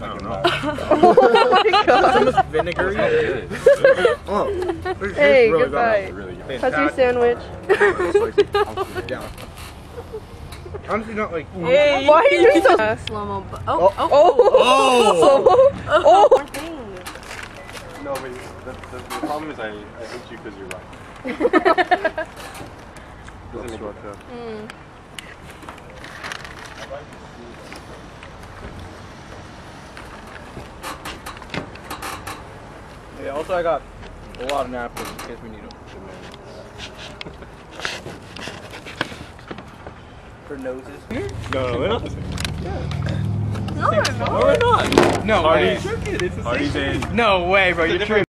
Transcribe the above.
I don't know. oh my god. Almost vinegary. Good. Oh, Hey, really goodbye. Really yummy. How's your sandwich? Honestly, not like. Hey. Why are you doing so? Slow mo. Oh, oh, Oh. Oh. Oh. One thing. No, but the, the, the problem is I, I hate you because you're right. Doesn't make it Mm. Yeah. Also, I got a lot of napkins in case we need them. For noses. No, no, they're not the same. No, no, no. No, they're not. No Hardee's, way. Hardee's and No way, bro. You're different